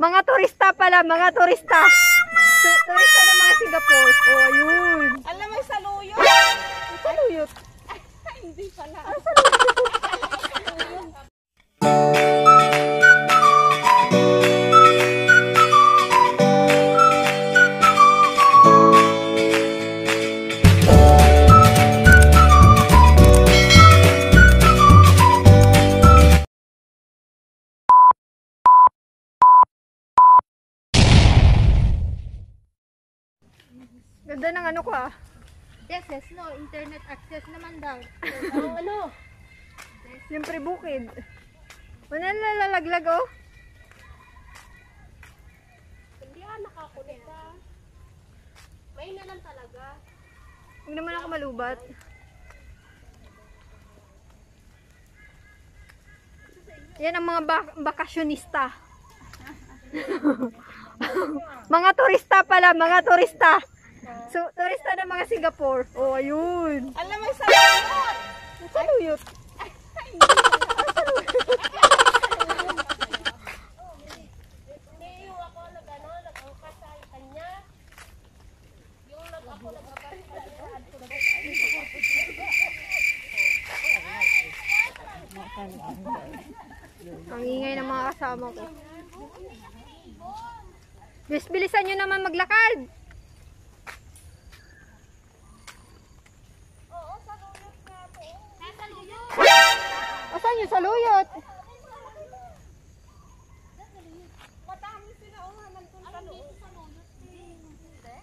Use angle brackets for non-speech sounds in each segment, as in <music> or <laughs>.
Mga turista pala, mga turista. So, turista ng mga Singapore. Oh, ayun. Alam mo, saluyo. Saluyot. Hindi pala. <laughs> Ganda ng ano ko ah. Yes, yes, no. Internet access naman daw. Ang <laughs> ano? Siyempre bukid. Wala nalalaglag oh. Hindi ah, nakakonekta. May na lang talaga. Huwag naman ako malubat. Yan ang mga bak- bakasyonista. <laughs> mga turista pala, mga turista. So, turista ng mga Singapore. Oh, ayun. Alam mo, saluyo. Saluyot. Nag ano. Ang ingay ng mga kasama ko. Bis, bilisan nyo naman maglakad. Yung? Matami sila, oh, nandun sa.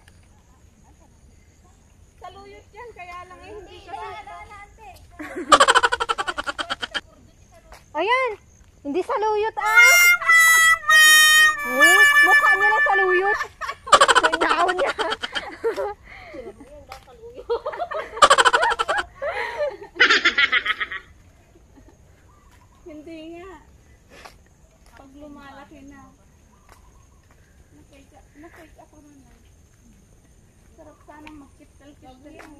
Saluyot yan, kaya lang eh, hindi kasi. Ayan. Hindi saluyot ah. Eh, mukha niya na saluyot. Yung <laughs> daon niya. Hindi <laughs> nga. Pag lumalaki na. Nakita, nakita ako na na. Sarap sana magkiptal-kiptal yung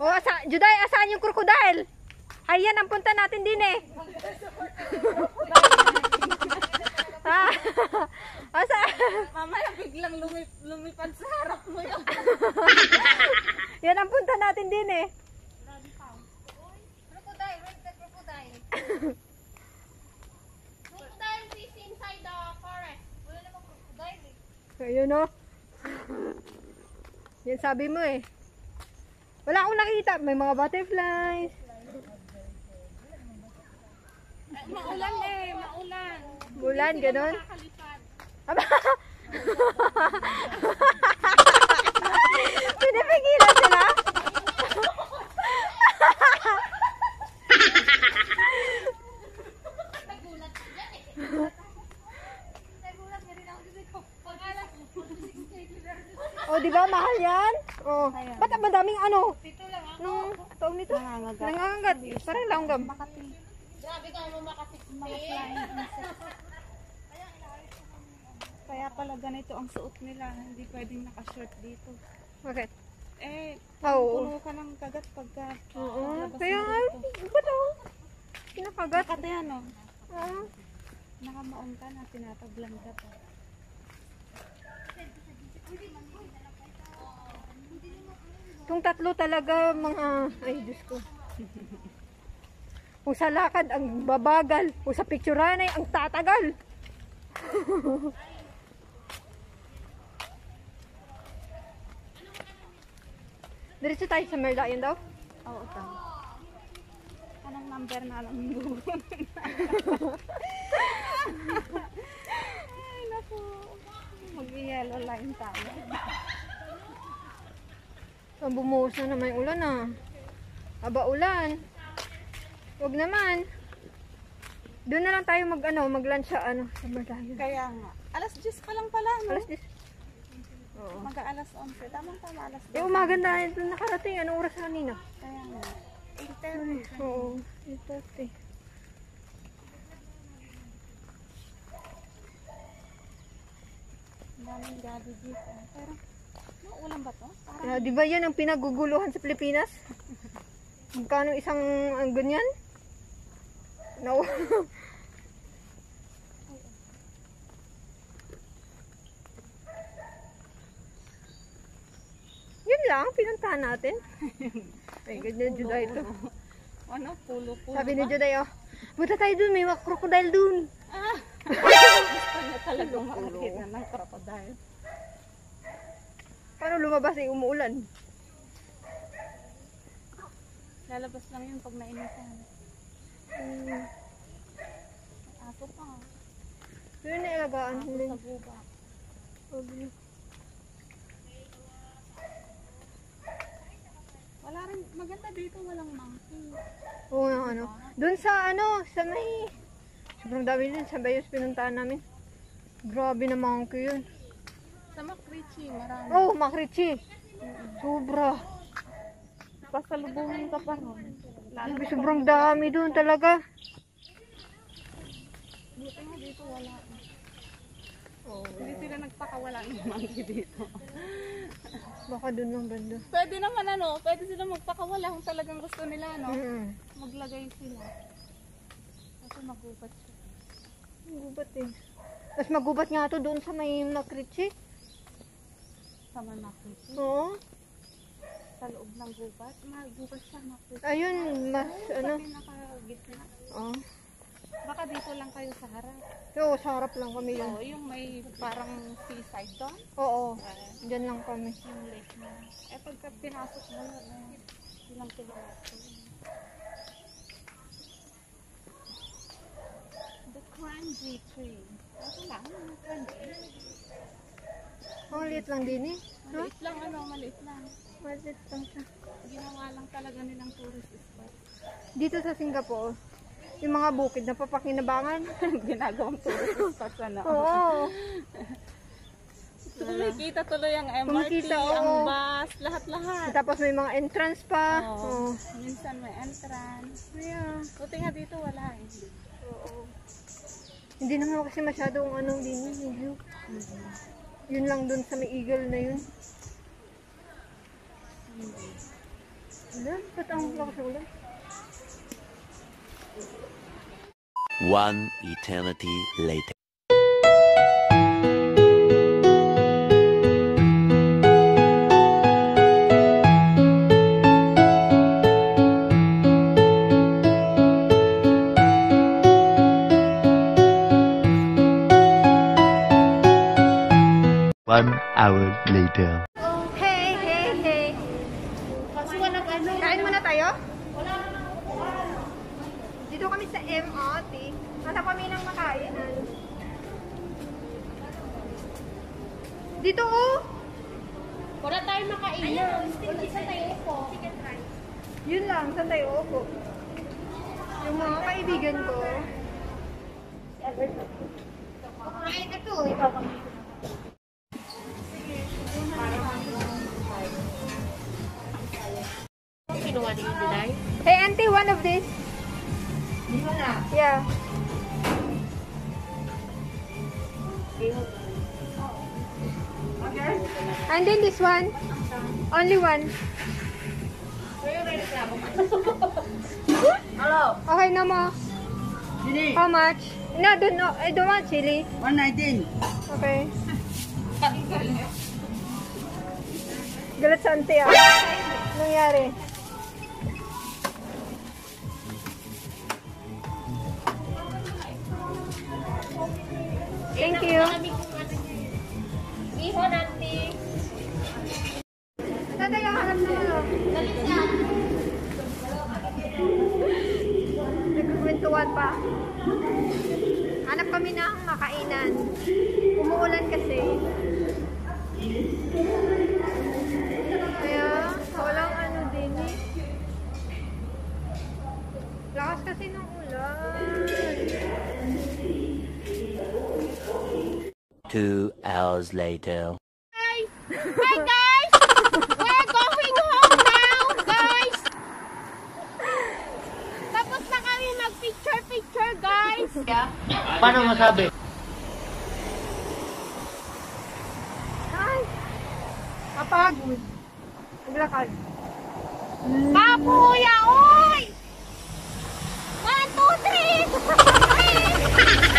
O, asa, Juday, krokodil? Ayan ang punta natin din eh. <laughs> ah, <laughs> asa? Mamaya biglang lumi, lumipad sa harap mo yun. <laughs> Yan ang punta natin din eh. Crocodile, where's the crocodile? crocodile is inside the forest. Wala namang crocodile eh. Ayun o. Yan sabi mo eh. Wala akong nakita. May mga butterflies. Maulan eh, maulan. Bulan, ganun. Aba. <laughs> Pinipigilan sila. Nagulat ka dyan eh. Nagulat ka rin ako dito. Pag alas, O, di ba? Mahal yan? O. Madaming ano? dito lang ako. Nung taon nito? Nangangagat. Parang langgam. Grabe ka mo makasikmate. Kaya pala ganito ang suot nila, hindi pwedeng nakashort dito. Bakit? Eh, puno ka ng kagat pagka Oo. Kaya nga, ba't ako? Kinakagat. Kata yan o, Oo. nakamaon ka na, tinataglan ka pa. Itong tatlo talaga mga, ay Diyos ko. Kung sa lakad ang babagal, kung sa picturean ay ang tatagal. <laughs> Diretso tayo sa Merlion daw. Oo, tama. Anong number na lang yung bubunin Ay, naku. Mag-yellow line tayo. Ang bumuhos na naman yung ulan ah. Aba ulan. Huwag naman. Doon na lang tayo mag ano, mag-lunch sa ano, sa Merlion. Kaya nga. Alas 10 pa lang pala, no? Alas 10. Oo. Mag-aalas 11. Tamang-tama alas 10. Eh, umaga na ito nakarating. Anong oras na kanina? Kaya nga. 8.30. Oo, 8.30. Ang daming gabi dito. Pero, ulam ba to? Parang... Uh, di ba yan ang pinaguguluhan sa Pilipinas? Magkano isang uh, ganyan? No. <laughs> Yun lang, pinuntahan natin. Ay, ganyan Juda ito. Ano, pulo, pulo. Sabi ni Juday, oh, buta tayo dun, may mga crocodile dun. Ah! <laughs> Gusto niya talaga makakita ng crocodile. Paano lumabas eh, umuulan? Lalabas lang yun pag nainitan. Hmm. Aso pa. Yun na ilagaan. Aso sa guba. Sabi. Wala rin, maganda dito, walang monkey. Oo nga, ano. Doon sa ano, sa may... Sobrang dami din, sa Bayos pinuntahan namin. Grabe na monkey yun. Sa Makrichi, marami. Oh, makrichi. Sobra. Pasalubungin ka pa Grabe, sobrang dami doon talaga. buti nga dito wala. Oh, Hindi sila nagpakawala ng monkey dito. baka doon lang banda. Pwede naman ano, pwede sila magpakawala kung talagang gusto nila, no? Mm-hmm. Maglagay sila. Kasi magubat siya. Magubat eh. Tapos magubat nga to doon sa may makrichi. Sa Manakrichi. Oo. Sa loob ng gubat. Magubat siya, Makrichi. Ayun, mas ano. Sa pinaka-gitna. Oh. Baka dito lang kayo sa harap. Oo, sa harap lang kami yun. Oo, yung may parang seaside doon. Oo, Uh, dyan lang kami. yung lake na. Eh, pagka pinasok mo yun, eh, ilang kilometro. The crunchy tree. Ako lang, ano crunchy? Ang liit lang din eh. No? Maliit lang, ano, maliit lang. Maliit lang siya. Ginawa lang talaga nilang tourist spot. Dito sa Singapore, yung mga bukid na papakinabangan. <laughs> Ginagawang tourist spot, ano. Oo. Kumikita tuloy ang MRT, Kumikita, ang bus, lahat-lahat. Tapos may mga entrance pa. Oo. Oo. Minsan may entrance. Yeah. Buti nga dito wala eh. Oo. Hindi naman kasi masyadong anong din yun, yung view. Yun lang dun sa may eagle na yun. Wala, ba't ang lakas ng ulan? One eternity later. One hour later. Oh, hey, hey, hey. Kain muna tayo? Dito kami sa MRT. Nasa kami ng makainan. Dito oh! Wala tayong makainan. Wala sa tayo po. Yun lang, saan tayo upo? Yung mga kaibigan ko. Ay, ito. Ipapamit. Kinuha ni Juday? Hey, auntie, one of these. Yeah. And then this one. Only one. <laughs> Hello, Okay, no more. Sini, How much? No, don't, no, I don't want chili. 119. Okay. <laughs> Galit sa auntie ah. Nangyari. Iho natin. Tatay, hanap ng ano. Nagkukwentuhan pa. Hanap kami ng makainan. Umuulan kasi. Kaya, walang ano din eh. Lakas kasi ng ulan. Two hours later. Hi guys! We're going home now, guys! Tapos na kami mag-picture-picture, guys! Paano masabi? Ay! Kapagod. Naglakad. Kapuya, oy! One, two, three! <laughs>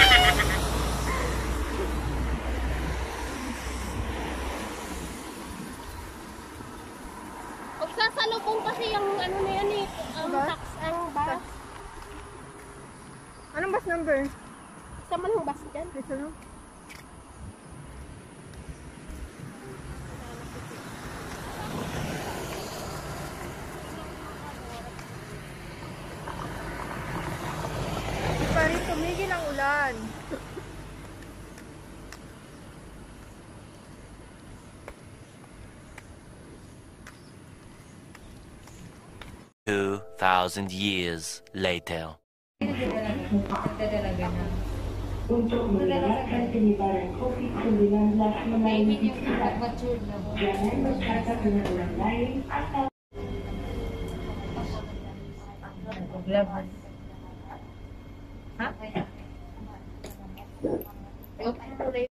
Makukumpong kasi yung ano na yan eh. Ang Bus? tax, ang bus. Anong bus number? Isa man yung bus dyan. Isa lang. Pa tumigil ang ulan. Thousand years later. Untuk menyelamatkan penyebaran COVID-19 melalui jangan bercakap dengan orang lain atau Okay.